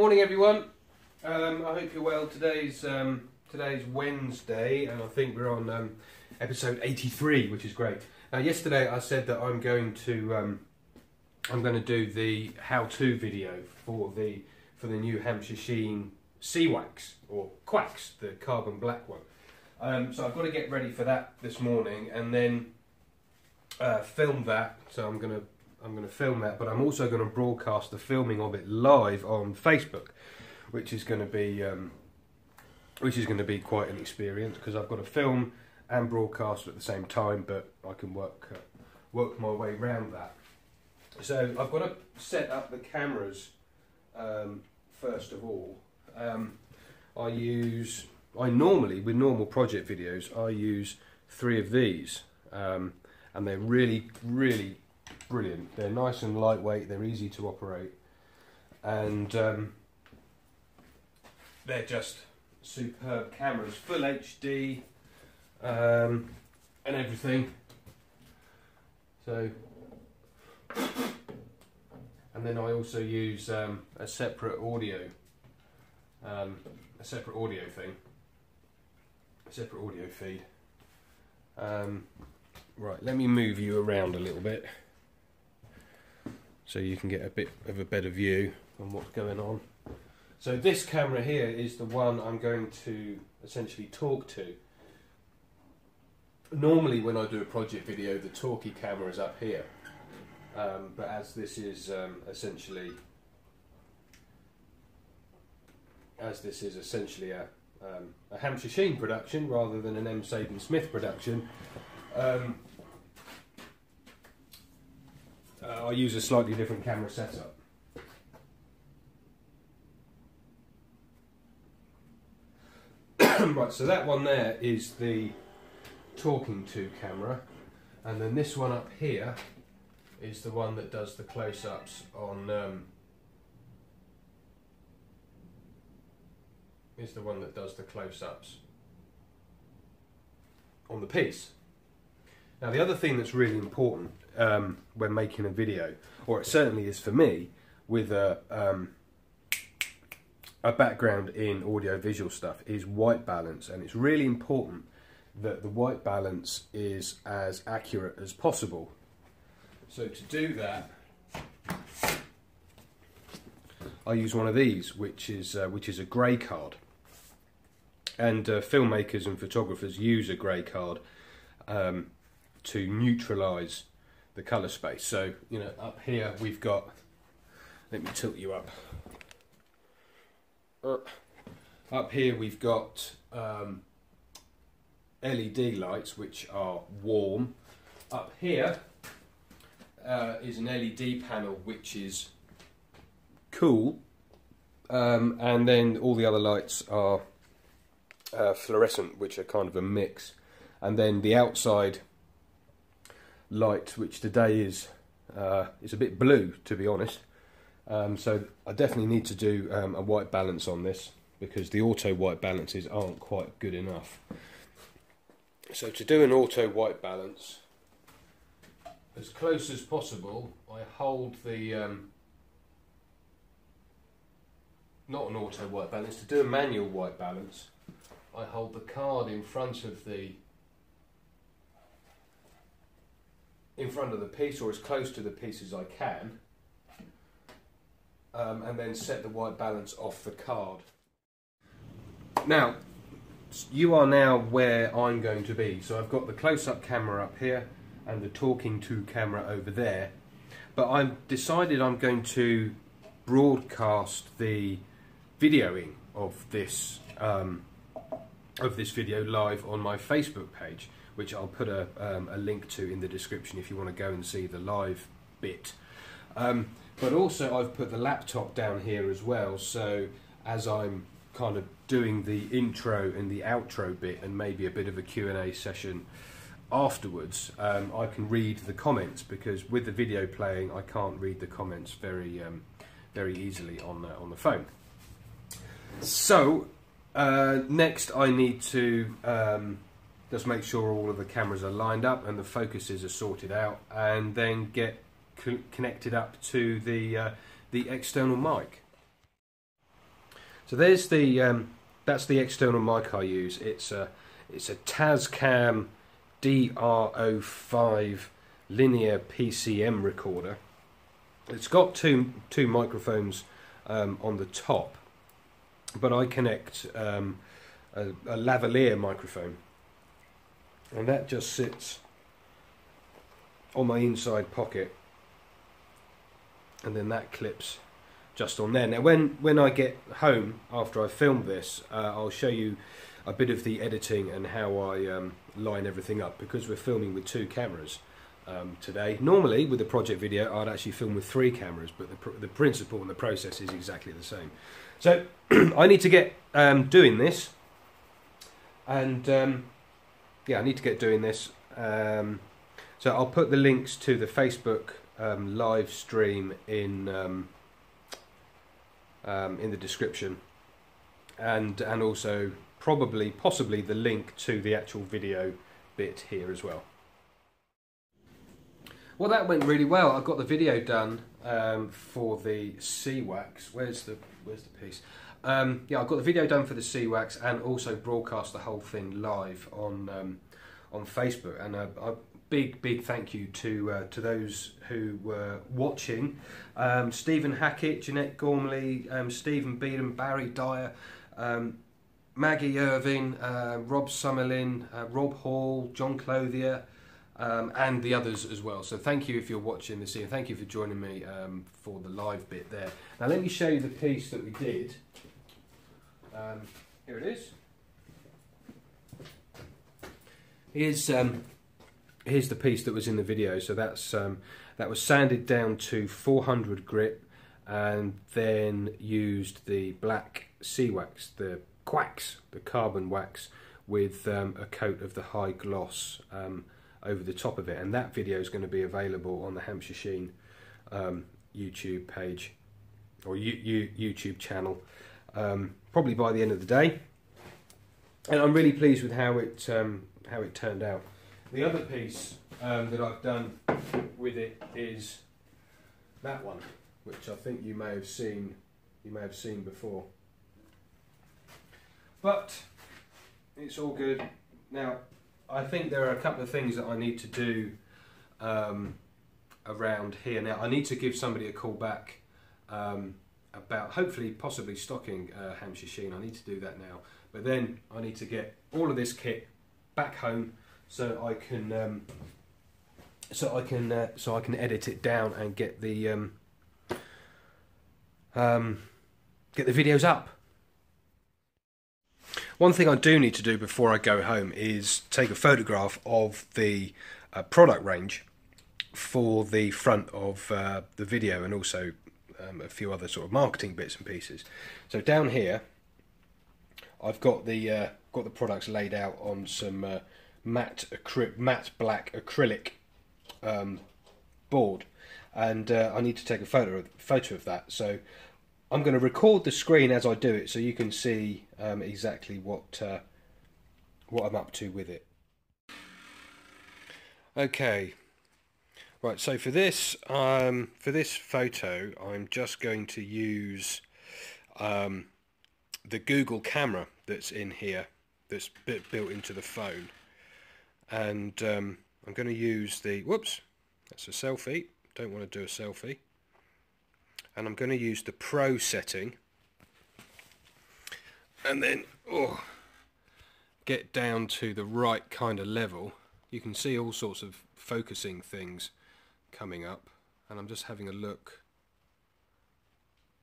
Morning, everyone. Um, I hope you're well. Today's um, today's Wednesday, and I think we're on um, episode 83, which is great. Now, yesterday I said that I'm going to um, I'm going to do the how-to video for the for the new Hampshire Sheen C-Wax or Quacks, the carbon black one. Um, so I've got to get ready for that this morning, and then uh, film that. So I'm going to I'm going to film that, but I'm also going to broadcast the filming of it live on Facebook, which is going to be um, which is going to be quite an experience because I've got to film and broadcast at the same time, but I can work uh, work my way around that. So I've got to set up the cameras um, first of all. Um, I use I normally with normal project videos I use three of these, um, and they're really really brilliant. They're nice and lightweight. They're easy to operate, and um, they're just superb cameras, full HD, um, and everything. So, and then I also use um, a separate audio, um, a separate audio thing, a separate audio feed. Um, right, let me move you around a little bit so you can get a bit of a better view on what's going on. So this camera here is the one I'm going to essentially talk to. Normally when I do a project video the talkie camera is up here, um, but as this is um, essentially as this is essentially a, um, a Hampshire Sheen production rather than an M. Saban Smith production, um, uh, I use a slightly different camera setup. right, so that one there is the talking to camera, and then this one up here is the one that does the close-ups on. Um, is the one that does the close-ups on the piece. Now, the other thing that's really important um, when making a video, or it certainly is for me, with a um, a background in audio visual stuff, is white balance, and it's really important that the white balance is as accurate as possible. So to do that, I use one of these, which is uh, which is a grey card, and uh, filmmakers and photographers use a grey card. Um, to neutralize the color space. So, you know, up here we've got, let me tilt you up. Uh, up here we've got um, LED lights which are warm. Up here uh, is an LED panel which is cool. Um, and then all the other lights are uh, fluorescent, which are kind of a mix. And then the outside light, which today is uh, is a bit blue, to be honest. Um, so I definitely need to do um, a white balance on this because the auto white balances aren't quite good enough. So to do an auto white balance, as close as possible, I hold the um, not an auto white balance. To do a manual white balance, I hold the card in front of the in front of the piece or as close to the piece as I can um, and then set the white balance off the card. Now, you are now where I'm going to be. So I've got the close-up camera up here and the talking to camera over there. But I've decided I'm going to broadcast the videoing of this um, of this video live on my Facebook page which I'll put a, um, a link to in the description if you want to go and see the live bit. Um, but also I've put the laptop down here as well, so as I'm kind of doing the intro and the outro bit and maybe a bit of a Q&A session afterwards, um, I can read the comments because with the video playing I can't read the comments very um, very easily on the, on the phone. So uh, next I need to um, just make sure all of the cameras are lined up and the focuses are sorted out and then get co connected up to the uh, the external mic So there's the um, that's the external mic I use. It's a it's a Tascam DR05 linear PCM recorder. It's got two two microphones um, on the top, but I connect um, a, a lavalier microphone, and that just sits on my inside pocket, and then that clips just on there. Now, when when I get home after I film this, uh, I'll show you a bit of the editing and how I um, line everything up because we're filming with two cameras um, today. Normally, with a project video, I'd actually film with three cameras, but the, pr the principle and the process is exactly the same. So I need to get um, doing this, and um, yeah, I need to get doing this. Um, so I'll put the links to the Facebook um, live stream in um, in the description, and and also probably possibly the link to the actual video bit here as well. Well, that went really well. I got the video done um, for the C-Wax. Where's the Where's the piece? Um, yeah, I've got the video done for the C-Wax and also broadcast the whole thing live on um, on Facebook. And a, a, big, big thank you to uh, to those who were watching: um, Stephen Hackett, Jeanette Gormley, um, Stephen Beedham, Barry Dyer. Um, Maggie Irving, uh, Rob Summerlin, uh, Rob Hall, John Clothier, um, and the others as well. So thank you if you're watching this here. Thank you for joining me um, for the live bit there. Now let me show you the piece that we did. Um, here it is. Here's um, here's the piece that was in the video. So that's um, that was sanded down to 400 grit, and then used the black C-Wax, the quacks, the carbon wax, with um, a coat of the high gloss um, over the top of it. And that video is going to be available on the Hampshire Sheen um, YouTube page or YouTube channel um, probably by the end of the day. And I'm really pleased with how it um, how it turned out. The other piece um, that I've done with it is that one, which I think you may have seen you may have seen before. But it's all good. Now, I think there are a couple of things that I need to do um, around here. Now, I need to give somebody a call back um, about hopefully possibly stocking uh, Hampshire Sheen. I need to do that now. But then I need to get all of this kit back home so I can um, so I can uh, so I can edit it down and get the um, um, get the videos up. One thing I do need to do before I go home is take a photograph of the uh, product range for the front of uh, the video and also um, a few other sort of marketing bits and pieces. So down here, I've got the uh, got the products laid out on some uh, matte matte black acrylic um, board, and uh, I need to take a photo photo of that. So I'm going to record the screen as I do it so you can see um, exactly what uh, what I'm up to with it. Okay, right. So for this um, for this photo, I'm just going to use um, the Google camera that's in here, that's built into the phone, and um, I'm going to use the whoops. That's a selfie. Don't want to do a selfie and I'm going to use the Pro setting. And then oh, get down to the right kind of level. You can see all sorts of focusing things coming up. And I'm just having a look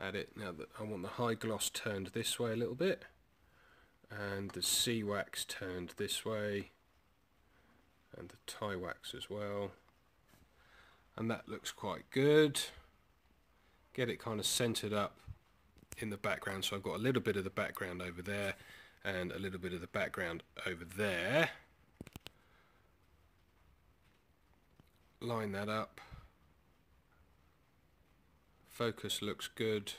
at it now that I want the high gloss turned this way a little bit and the C-Wax turned this way and the tie wax as well. And that looks quite good get it kind of centered up in the background. So I've got a little bit of the background over there and a little bit of the background over there. Line that up. Focus looks good.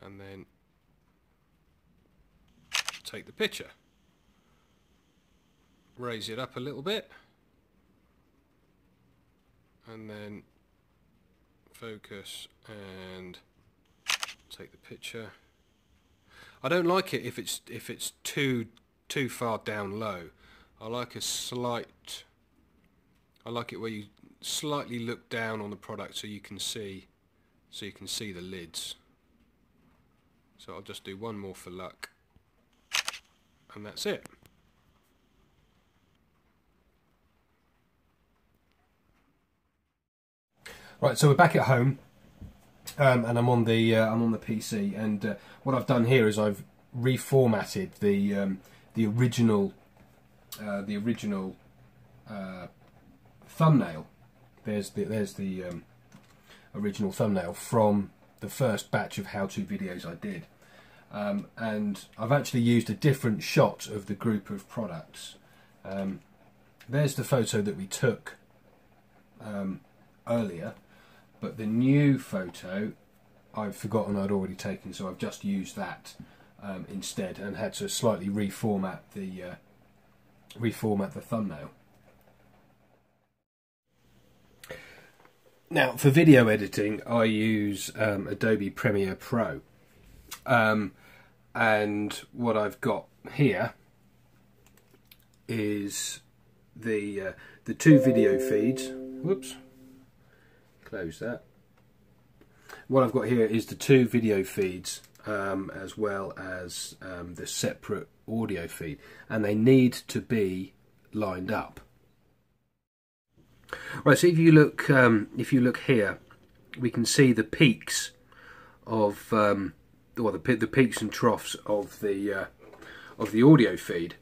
And then take the picture. Raise it up a little bit. And then focus and take the picture. I don't like it if it's if it's too too far down low. I like a slight. I like it where you slightly look down on the product so you can see so you can see the lids. So I'll just do one more for luck, and that's it. Right, so we're back at home, um, and I'm on the uh, I'm on the PC, and uh, what I've done here is I've reformatted the um, the original uh, the original uh, thumbnail. There's the there's the um, original thumbnail from the first batch of how-to videos I did, um, and I've actually used a different shot of the group of products. Um, there's the photo that we took um, earlier but the new photo I've forgotten I'd already taken so I've just used that um, instead and had to slightly reformat the uh, reformat the thumbnail. Now for video editing I use um, Adobe Premiere Pro. Um, and what I've got here is the uh, the two video feeds. Whoops close that. What I've got here is the two video feeds um, as well as um, the separate audio feed and they need to be lined up. Right, so if you look, um, if you look here, we can see the peaks of, um, well, the, the peaks and troughs of the uh, of the audio feed,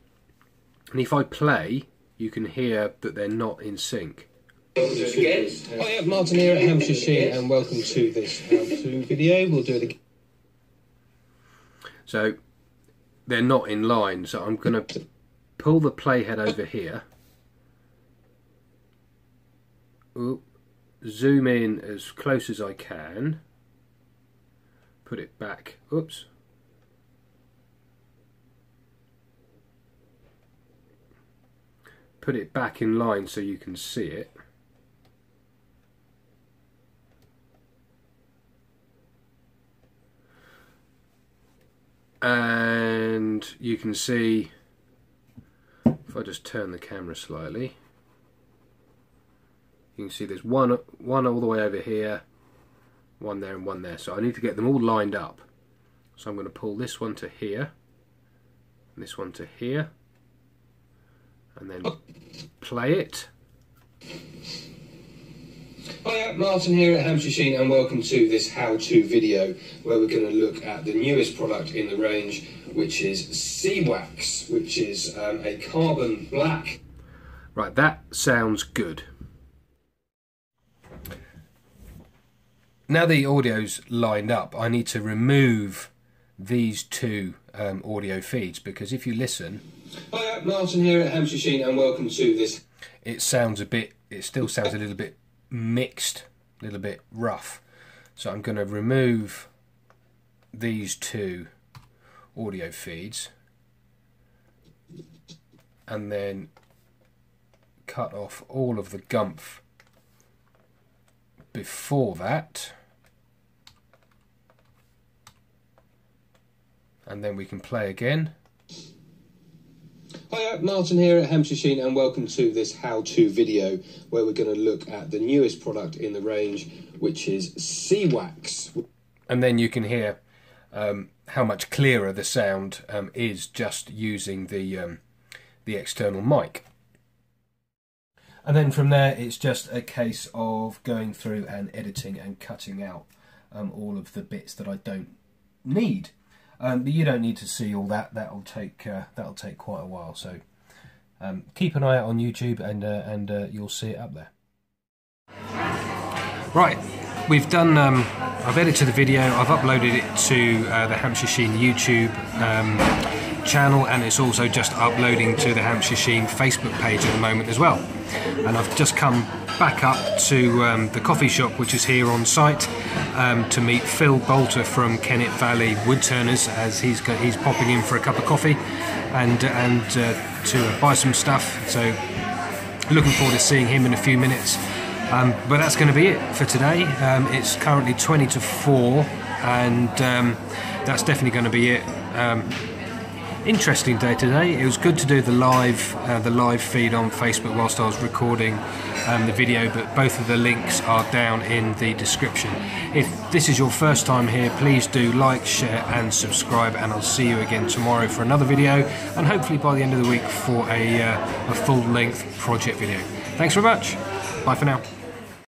and if I play, you can hear that they're not in sync. Hi, I'm Martin here at Hampshire and welcome to this how-to video. We'll do it again. So, they're not in line, so I'm going to pull the playhead over here. Ooh, zoom in as close as I can. Put it back. Oops. Put it back in line so you can see it. And you can see if I just turn the camera slightly you can see there's one one all the way over here one there and one there. So I need to get them all lined up. So I'm going to pull this one to here and this one to here and then oh. play it Hi, Martin here at Hampshire Sheen and welcome to this how-to video where we're going to look at the newest product in the range which is C-Wax which is um, a carbon black. Right, that sounds good. Now the audio's lined up I need to remove these two um, audio feeds because if you listen Hi, Martin here at Hampshire Sheen and welcome to this it sounds a bit it still sounds a little bit mixed, a little bit rough. So I'm going to remove these two audio feeds and then cut off all of the gumph before that and then we can play again Hi, Martin here at Hampshire Sheen and welcome to this how-to video where we're going to look at the newest product in the range which is C-Wax. And then you can hear um, how much clearer the sound um, is just using the, um, the external mic. And then from there it's just a case of going through and editing and cutting out um, all of the bits that I don't need. Um, but you don't need to see all that. That'll take uh, that'll take quite a while. So um, keep an eye out on YouTube, and uh, and uh, you'll see it up there. Right, we've done. Um, I've edited the video. I've uploaded it to uh, the Hampshire Sheen YouTube um, channel, and it's also just uploading to the Hampshire Sheen Facebook page at the moment as well. And I've just come back up to um, the coffee shop, which is here on site, um, to meet Phil Bolter from Kennet Valley Woodturners as he's got, he's popping in for a cup of coffee and and uh, to buy some stuff. So looking forward to seeing him in a few minutes. Um, but that's going to be it for today. Um, it's currently 20 to 4 and um, that's definitely going to be it. Interesting day today. It was good to do the live uh, the live feed on Facebook whilst I was recording um, the video, but both of the links are down in the description. If this is your first time here, please do like, share, and subscribe, and I'll see you again tomorrow for another video, and hopefully by the end of the week for a, uh, a full length project video. Thanks very much. Bye for now.